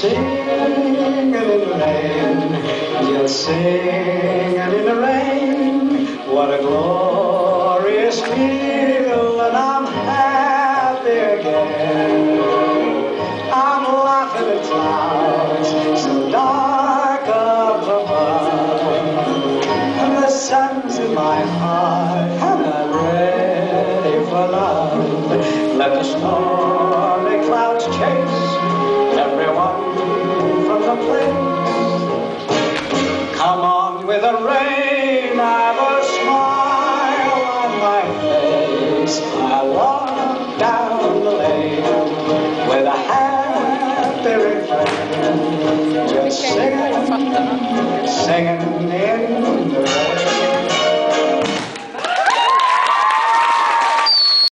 singing in the rain, you're singing in the rain. What a glorious feel, and I'm happy again. I'm laughing at clouds so dark up above, and the sun's in my heart, and I'm ready for love. Let the storm. The rain, I've a smile on my face. I walk down the lane with a happy refrain, just singing, singing in the rain.